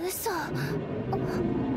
嘘。